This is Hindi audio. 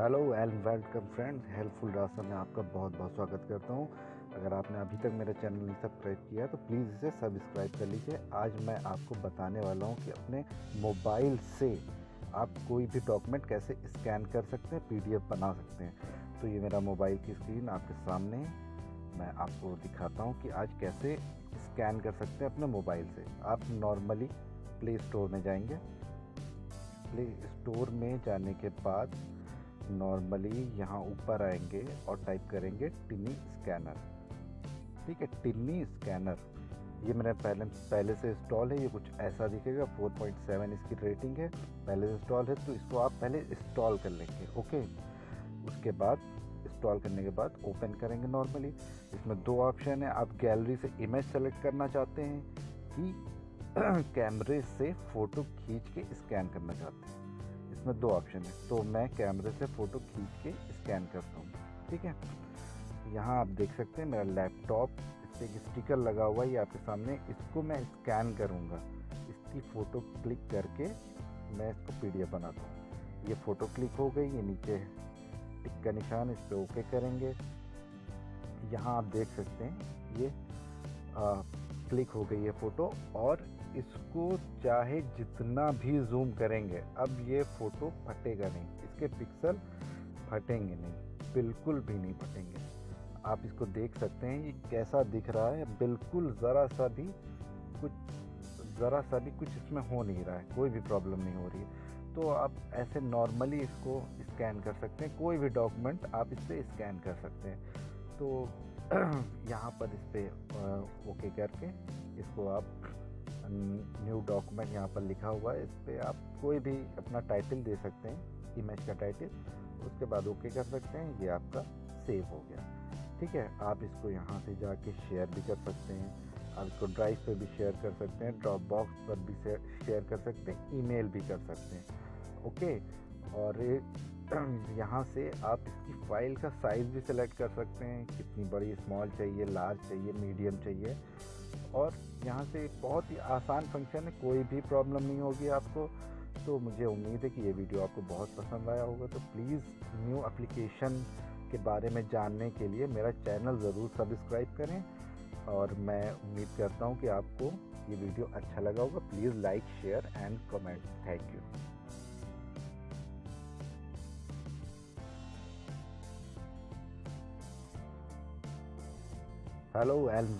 Hello and welcome friends helpful रास्ता में आपका बहुत बहुत स्वागत करता हूँ। अगर आपने अभी तक मेरा चैनल नहीं सब्सक्राइब किया तो प्लीज़ इसे सब्सक्राइब कर लीजिए। आज मैं आपको बताने वाला हूँ कि अपने मोबाइल से आप कोई भी डॉक्यूमेंट कैसे स्कैन कर सकते हैं पीडीएफ बना सकते हैं। तो ये मेरा मोबाइल की स्क्रीन आपके सामने है। मैं आपको दिखाता हूँ कि आज कैसे स्कैन कर सकते हैं अपने मोबाइल से। आप नॉर्मली प्ले स्टोर में जाएँगे। प्ले स्टोर में जाने के बाद नॉर्मली यहाँ ऊपर आएँगे और टाइप करेंगे टिनी स्कैनर। ठीक है, टिनी स्कैनर। ये मेरे पहले पहले से इंस्टॉल है, ये कुछ ऐसा दिखेगा 4.7 इसकी रेटिंग है, पहले से इंस्टॉल है तो इसको आप पहले इंस्टॉल कर लेंगे ओके उसके बाद इंस्टॉल करने के बाद ओपन करेंगे नॉर्मली इसमें दो ऑप्शन है, आप गैलरी से इमेज सेलेक्ट करना चाहते हैं कि कैमरे से फ़ोटो खींच के स्कैन करना चाहते हैं। इसमें दो ऑप्शन है। तो मैं कैमरे से फ़ोटो खींच के स्कैन करता हूँ, ठीक है? यहाँ आप देख सकते हैं मेरा लैपटॉप इस पर एक स्टिकर लगा हुआ है आपके सामने। इसको मैं स्कैन करूँगा। इसकी फ़ोटो क्लिक करके मैं इसको पीडीएफ बनाता हूँ। ये फ़ोटो क्लिक हो गई, ये नीचे टिक का निशान, इस पर ओके करेंगे। यहाँ आप देख सकते हैं, ये क्लिक हो गई है फ़ोटो और इसको चाहे जितना भी जूम करेंगे, अब ये फ़ोटो फटेगा नहीं। इसके पिक्सल फटेंगे नहीं, बिल्कुल भी नहीं फटेंगे। आप इसको देख सकते हैं, ये कैसा दिख रहा है। बिल्कुल ज़रा सा भी कुछ, ज़रा सा भी कुछ इसमें हो नहीं रहा है, कोई भी प्रॉब्लम नहीं हो रही है। तो आप ऐसे नॉर्मली इसको स्कैन कर सकते हैं। कोई भी डॉक्यूमेंट आप इससे स्कैन कर सकते हैं। तो यहाँ पर इस पर ओके करके इसको आप न्यू डॉक्यूमेंट यहाँ पर लिखा हुआ है। इस पर आप कोई भी अपना टाइटल दे सकते हैं इमेज का टाइटल उसके बाद ओके कर सकते हैं, ये आपका सेव हो गया। ठीक है, आप इसको यहाँ से जाके शेयर भी कर सकते हैं। आप इसको ड्राइव पे भी शेयर कर सकते हैं ड्रॉप बॉक्स पर भी शेयर कर सकते हैं ईमेल भी कर सकते हैं। ओके और यहाँ से आप इसकी फ़ाइल का साइज़ भी सिलेक्ट कर सकते हैं। कितनी बड़ी स्मॉल चाहिए लार्ज चाहिए मीडियम चाहिए। और यहाँ से बहुत ही आसान फ़ंक्शन है, कोई भी प्रॉब्लम नहीं होगी आपको। तो मुझे उम्मीद है कि ये वीडियो आपको बहुत पसंद आया होगा। तो प्लीज़ न्यू एप्लीकेशन के बारे में जानने के लिए मेरा चैनल ज़रूर सब्सक्राइब करें। और मैं उम्मीद करता हूँ कि आपको ये वीडियो अच्छा लगा होगा। Please like share and comment thank you hello and